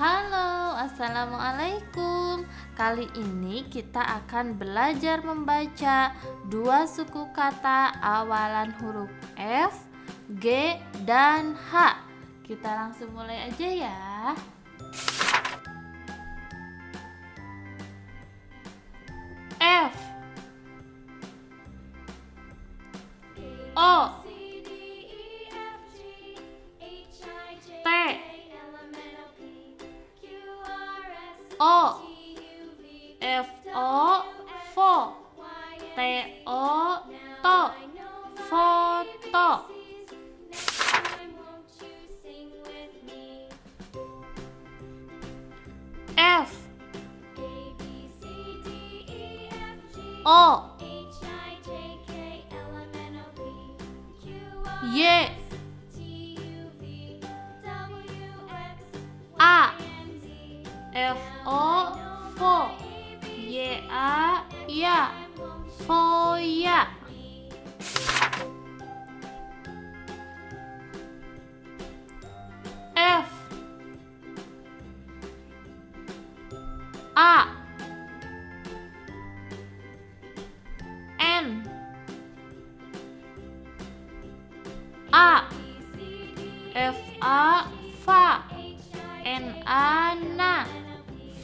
Halo, Assalamualaikum. Kali ini kita akan belajar membaca dua suku kata awalan huruf F, G, dan H. Kita langsung mulai aja ya O F O fo T O to foto F O F O fo Y A ah, ya foya F A N A F A fa N A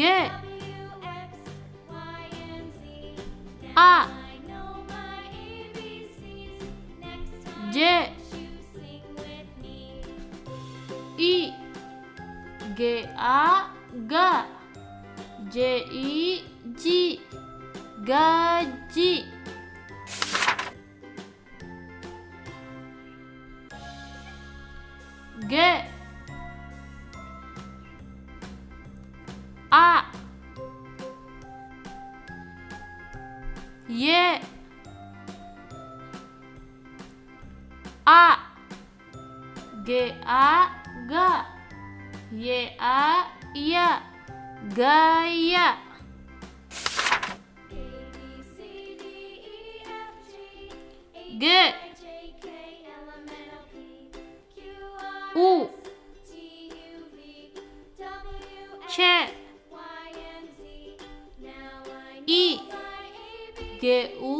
G A. J. I. G. A. Ga J. I. J. Gaji G G. A ga Y A ya gaya G U C I G U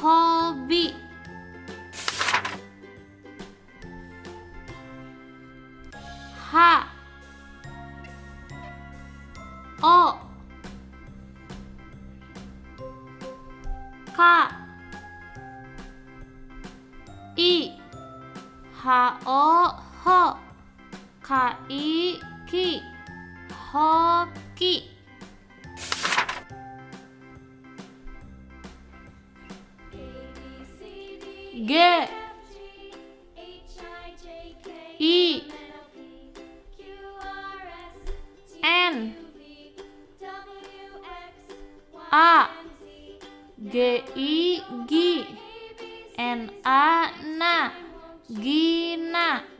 ほび。は。お。か。い。はお。ほ。かいき。ほき。G. I. N. A. G. I. G. N. A. Na Gina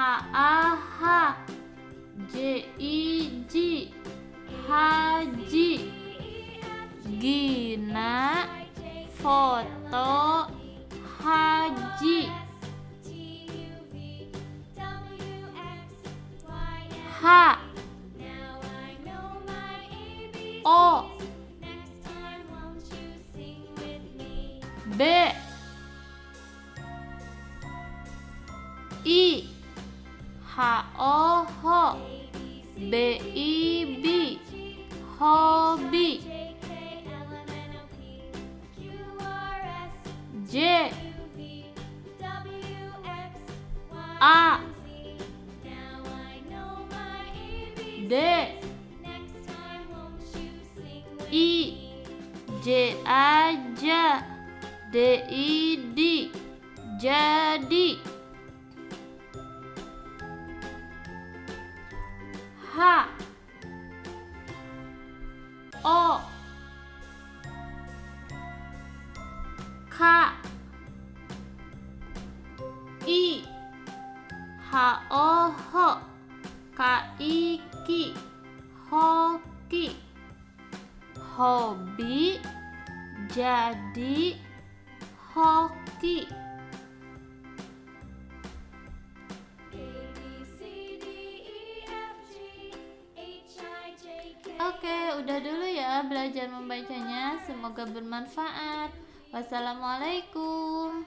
A H J I J Haji Gina foto haji. H O B I H O H B I B hobi J A D I J aja D I D jadi H. O. K. I. H. O. H. K. I. Ki hoki hobi. Jadi. Hoki Oke, udah dulu ya belajar membacanya. Semoga bermanfaat. Wassalamualaikum.